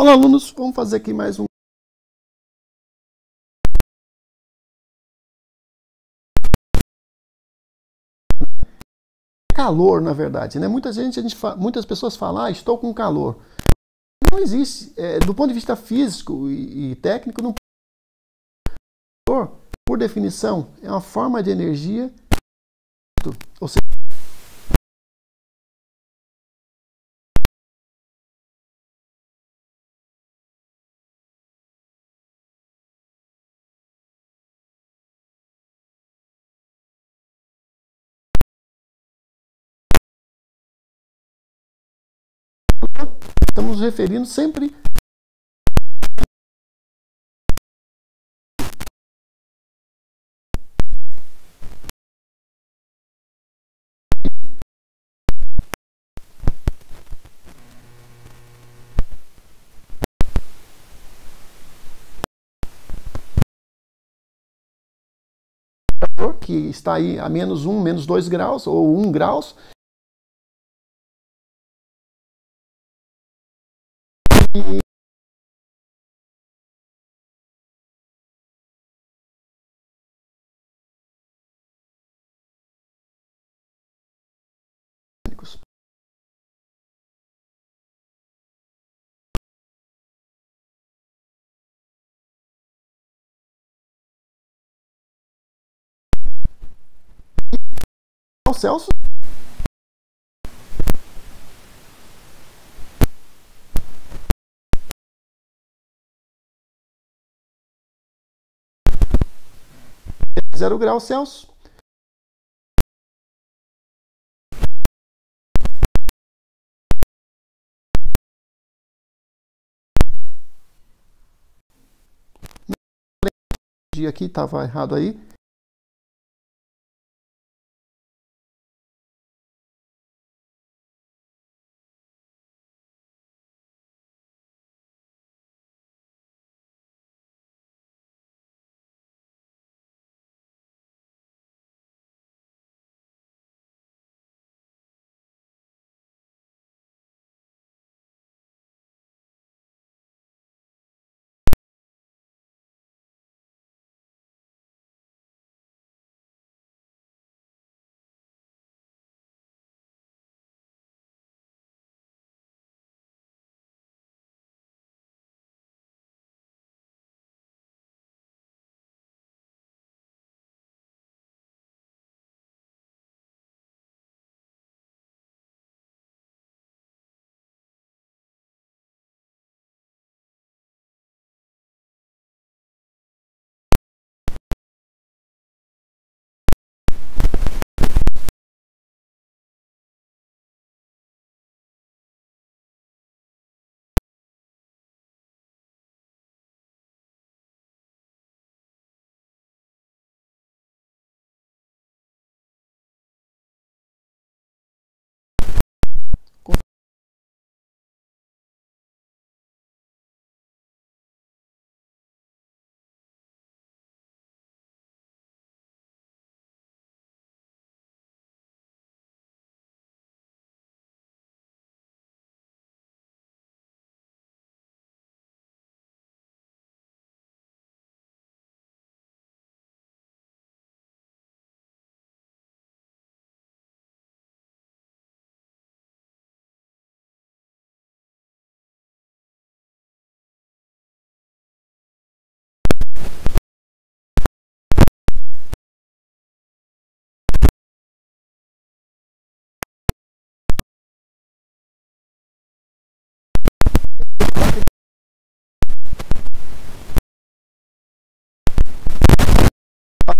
Olá, alunos, vamos fazer aqui mais um. Calor, na verdade, né? Muita gente, gente muitas pessoas falam, ah, estou com calor. Não existe, é, do ponto de vista físico e, e técnico, não. Por definição, é uma forma de energia, estamos nos referindo sempre que está aí a menos 1, menos 2 graus ou 1 graus, Celso zero grau Celsius. Aqui estava errado aí.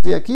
Fazer aqui